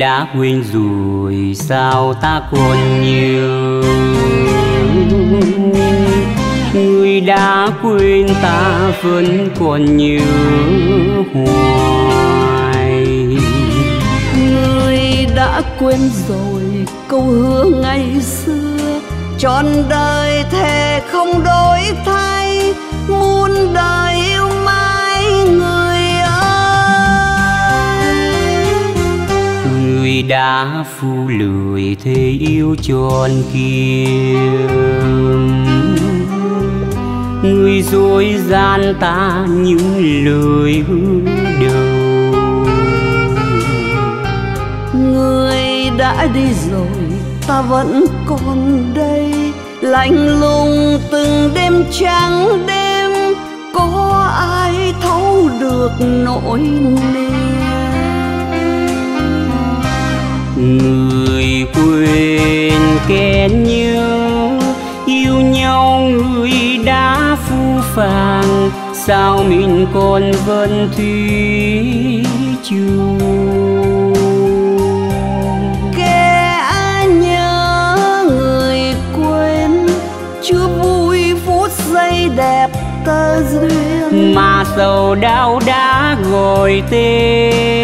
đã quên rồi, sao ta còn nhớ? Người đã quên ta vẫn còn nhớ hoài. Người đã quên rồi, câu hứa ngày xưa, trọn đời thề không đổi thay, muôn đời yêu đã phu lười thế yêu tròn kiềm người dối gian ta những lời hứa đầu. Người đã đi rồi, ta vẫn còn đây. Lạnh lùng từng đêm trắng đêm, có ai thấu được nỗi niềm? Người quên kén nhớ yêu nhau người đã phu phàng. Sao mình còn vẫn thủy chung? Kẻ nhớ người quên chưa vui phút giây đẹp tơ duyên. Mà sầu đau đã gọi tên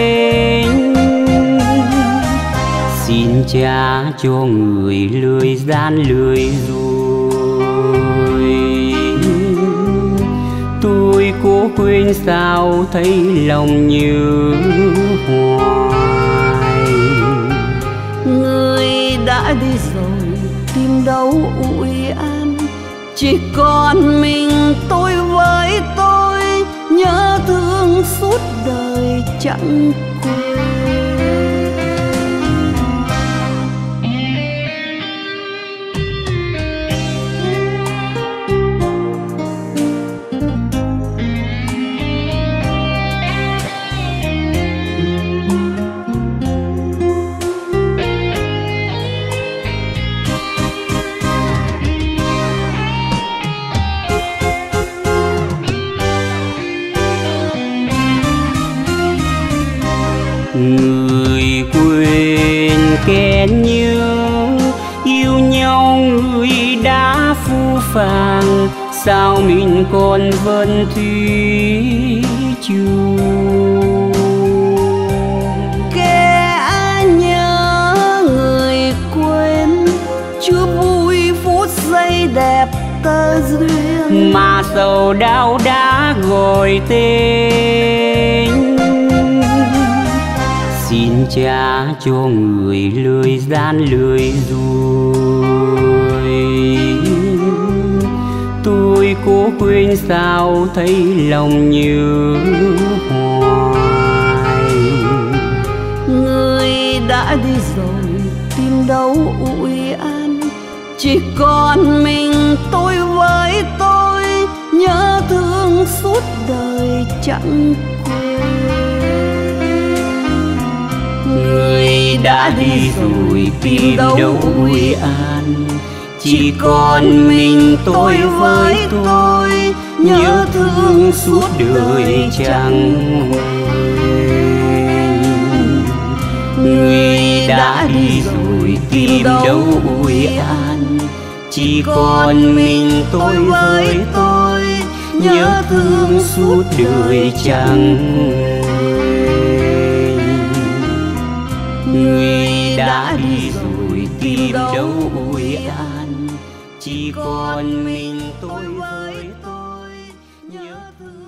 cha cho người lười gian lười rồi tôi cố quên sao thấy lòng như hoài. Người đã đi rồi, tìm đâu ủi an. Chỉ còn mình tôi với tôi, nhớ thương suốt đời chẳng quên. Người quên kén nhớ yêu nhau người đã phu phàng. Sao mình còn vẫn thủy chung? Kẻ nhớ người quên chưa vui phút giây đẹp tơ duyên. Mà sầu đau đã gọi tên xin cha cho người lười gian lười ruồi, tôi cố quên sao thấy lòng như hoài. Người đã đi rồi tìm đâu ủi an chỉ còn mình tôi với tôi nhớ thương suốt đời chẳng quên. Đã đi rồi tìm đâu nguy an. Chỉ còn mình tôi với tôi, nhớ thương suốt đời chẳng người đã đi rồi tìm đâu ủi an. Chỉ còn mình tôi với tôi, nhớ thương suốt đời chẳng tìm đâu ủi an. Chỉ còn mình tôi với tôi nhớ thương